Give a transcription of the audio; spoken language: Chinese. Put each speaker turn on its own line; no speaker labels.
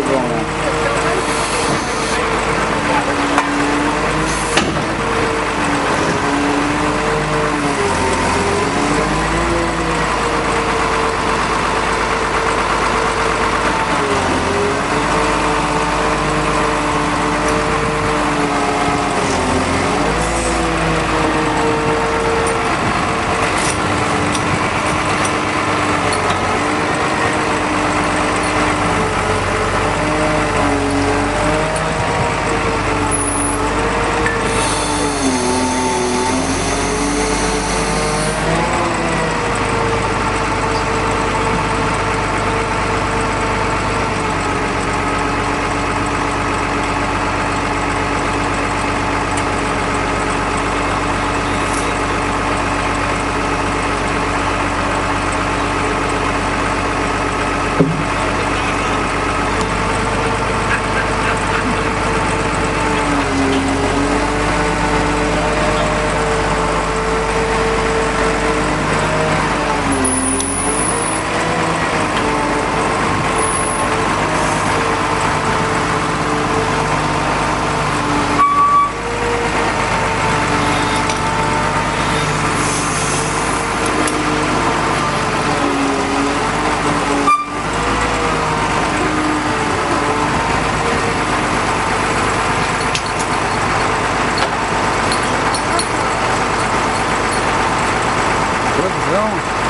голову. know.